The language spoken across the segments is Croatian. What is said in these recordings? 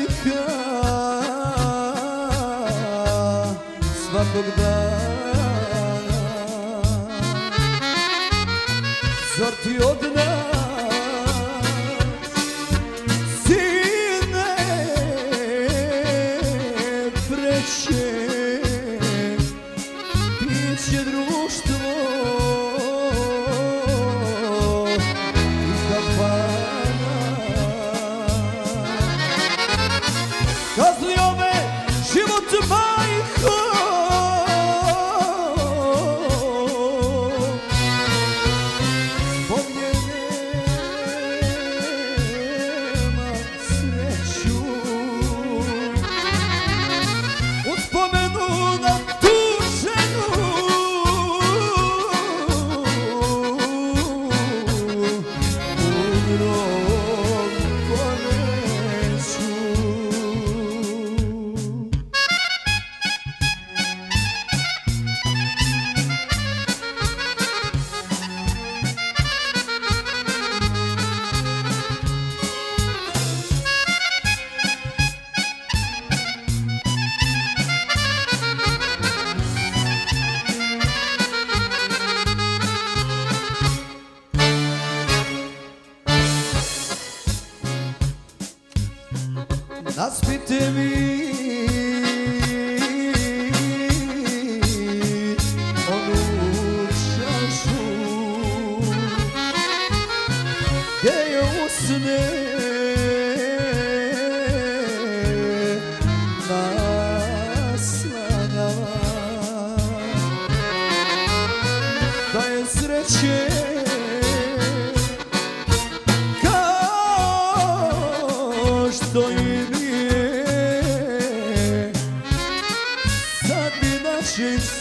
majka svakog dana. Zar ti od Hasbite mi. Onu čašu Gdje je usne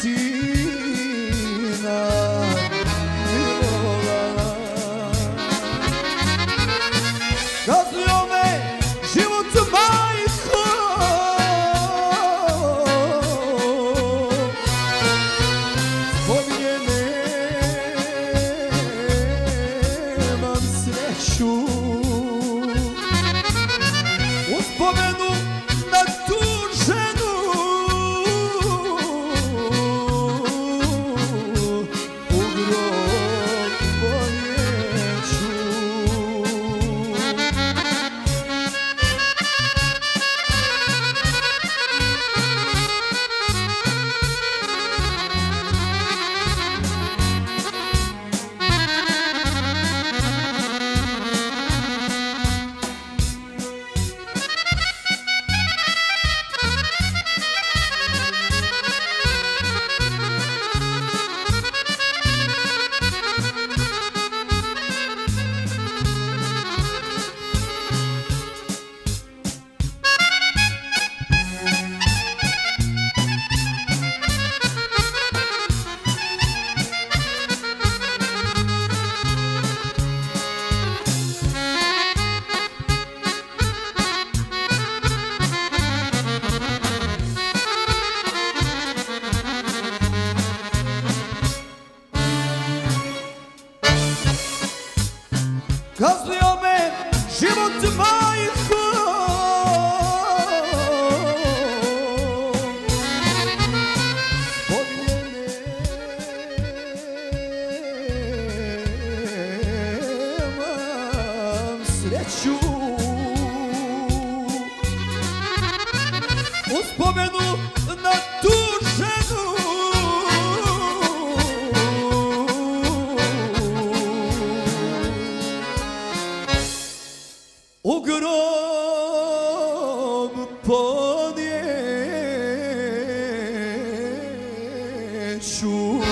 esqueci Kazlıyor me život majko Povijenem sreću Uspomenu O grom pone shu